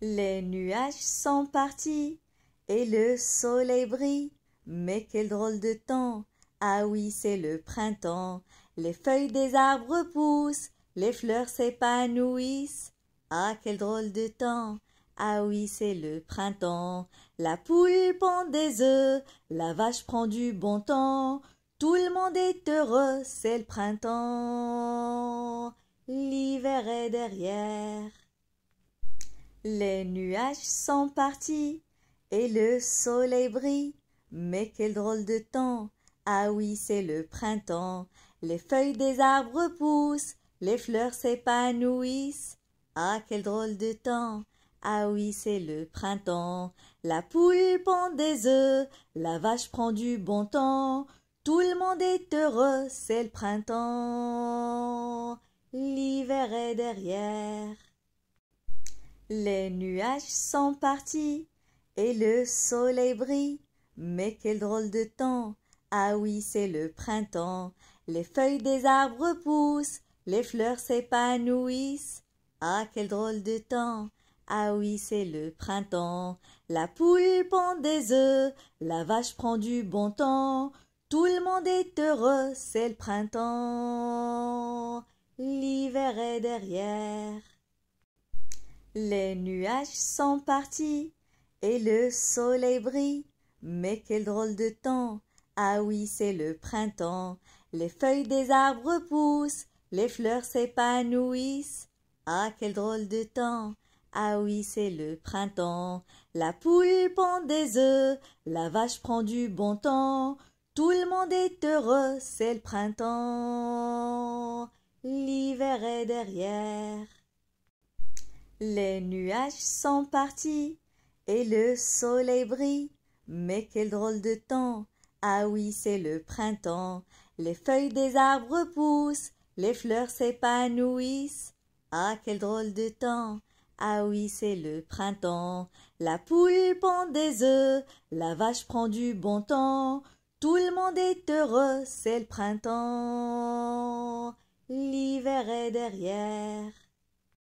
Les nuages sont partis et le soleil brille. Mais quel drôle de temps! Ah oui, c'est le printemps. Les feuilles des arbres poussent, les fleurs s'épanouissent. Ah, quel drôle de temps! Ah oui, c'est le printemps. La poule pond des œufs, la vache prend du bon temps. Tout le monde est heureux, c'est le printemps. L'hiver est derrière. Les nuages sont partis et le soleil brille. Mais quel drôle de temps! Ah oui, c'est le printemps. Les feuilles des arbres poussent, les fleurs s'épanouissent. Ah, quel drôle de temps! Ah oui, c'est le printemps. La poule pond des œufs, la vache prend du bon temps. Tout le monde est heureux, c'est le printemps. L'hiver est derrière. Les nuages sont partis et le soleil brille. Mais quel drôle de temps! Ah oui, c'est le printemps. Les feuilles des arbres poussent, les fleurs s'épanouissent. Ah, quel drôle de temps! Ah oui, c'est le printemps. La poule pond des œufs, la vache prend du bon temps. Tout le monde est heureux, c'est le printemps. L'hiver est derrière. Les nuages sont partis et le soleil brille. Mais quel drôle de temps! Ah oui, c'est le printemps. Les feuilles des arbres poussent, les fleurs s'épanouissent. Ah, quel drôle de temps! Ah oui, c'est le printemps. La poule pond des œufs, la vache prend du bon temps. Tout le monde est heureux, c'est le printemps. L'hiver est derrière. Les nuages sont partis et le soleil brille. Mais quel drôle de temps! Ah oui, c'est le printemps. Les feuilles des arbres poussent, les fleurs s'épanouissent. Ah, quel drôle de temps! Ah oui, c'est le printemps. La poule pond des œufs, la vache prend du bon temps. Tout le monde est heureux, c'est le printemps. L'hiver est derrière.